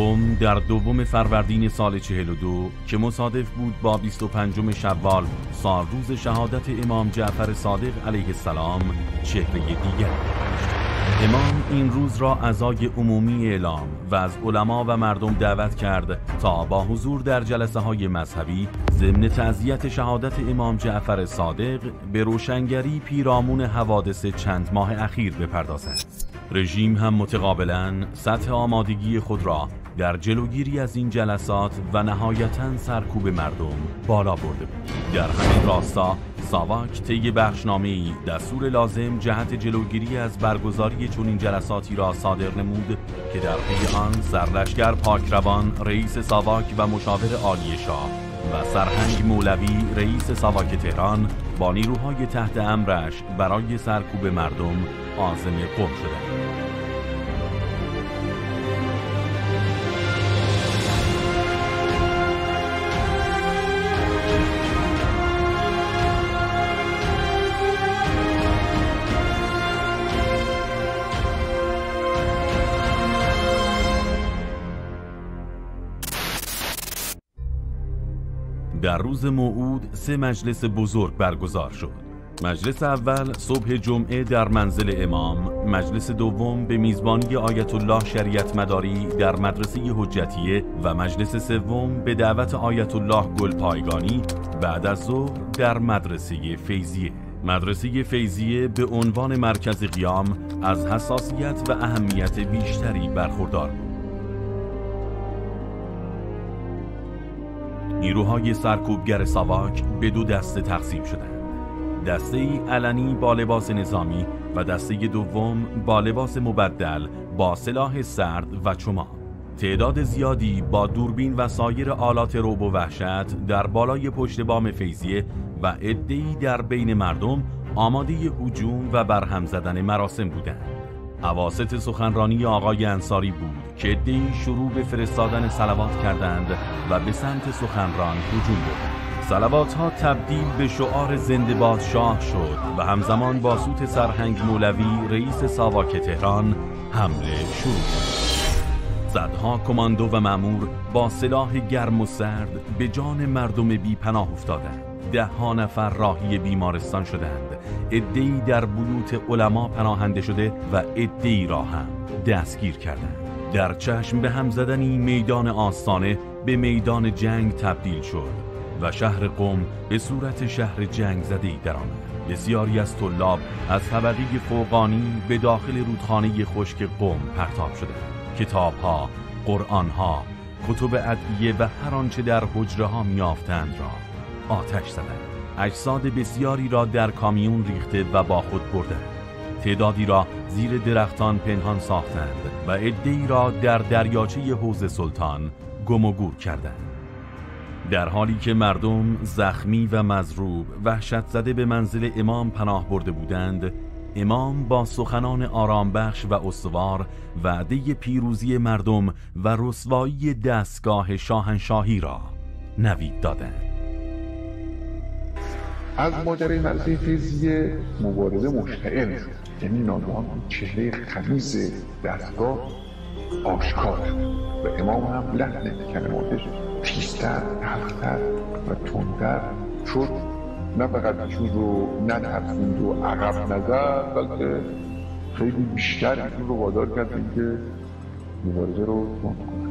قم در دوم فروردین سال 42 که مصادف بود با 25 شوال سال روز شهادت امام جعفر صادق علیه السلام چهره دیگر. امام این روز را ازای عمومی اعلام و از علما و مردم دعوت کرد تا با حضور در جلسه های مذهبی ضمن تعذیت شهادت امام جعفر صادق به روشنگری پیرامون حوادث چند ماه اخیر بپردازد. رژیم هم متقابلا سطح آمادگی خود را در جلوگیری از این جلسات و نهایتا سرکوب مردم بالا برده بود. در همین راستا ساواک طی بخشنامه دستور لازم جهت جلوگیری از برگزاری چنین جلساتی را صادر نمود که در پی آن سرلشکر پاکروان رئیس ساواک و مشاور عالی شاه و سرهنگ مولوی رئیس ساواک تهران با نیروهای تحت امرش برای سرکوب مردم عازم قم شدند. در روز موعود سه مجلس بزرگ برگزار شد. مجلس اول صبح جمعه در منزل امام مجلس دوم به میزبانی آیت الله شریعت مداری در مدرسه حجتیه و مجلس سوم به دعوت آیت الله گلپایگانی بعد از ظهر در مدرسه فیزیه مدرسه فیزیه به عنوان مرکز قیام از حساسیت و اهمیت بیشتری برخوردار بود. نیروهای سرکوبگر ساواک به دو دسته تقسیم شدند. دسته ای علنی با لباس نظامی و دسته دوم با لباس مبدل با سلاح سرد و چما. تعداد زیادی با دوربین و سایر آلات روب و وحشت در بالای پشت بام فیزیه و عدهای در بین مردم آماده هجوم و برهم زدن مراسم بودند. حواست سخنرانی آقای انصاری بود. که دی شروع به فرستادن سلوات کردند و به سمت سخنران هجوم بردند سلوات ها تبدیل به شعار زنده شاه شد و همزمان با سوت سرهنگ مولوی رئیس ساواک تهران حمله شروع شد. صدها کماندو و مامور با سلاح گرم و سرد به جان مردم بی پناه افتادند. ده ها نفر راهی بیمارستان شدند ادهی در بیوت علما پناهنده شده و ادهی را هم دستگیر کردند در چشم به هم زدنی میدان آستانه به میدان جنگ تبدیل شد و شهر قم به صورت شهر جنگ زده در آمد بسیاری از طلاب از طبقه فوقانی به داخل رودخانه خشک قم پرتاب شدند کتابها، قرآنها، کتب ادعیه و هر آنچه در حجره ها میافتند را آتش زدند. اجساد بسیاری را در کامیون ریخته و با خود بردند تعدادی را زیر درختان پنهان ساختند و عدهای را در دریاچه حوز سلطان گم و گور کردند. در حالی که مردم زخمی و مضروب وحشت زده به منزل امام پناه برده بودند امام با سخنان آرام بخش و استوار وعده پیروزی مردم و رسوایی دستگاه شاهنشاهی را نوید دادند. از ماجرای مدرسه فیزیه مبارزه مشتعل یعنی ناگهان چهره خمیز دستگاه آشکار و امام هم لحن کلماتش تیزتر تلختر و تندتر شد. نه فقط ایشون رو نترسوند و عقب نزد بلکه خیلی بیشتر ایشون رو وادار کرد که مبارزه رو تند کنه.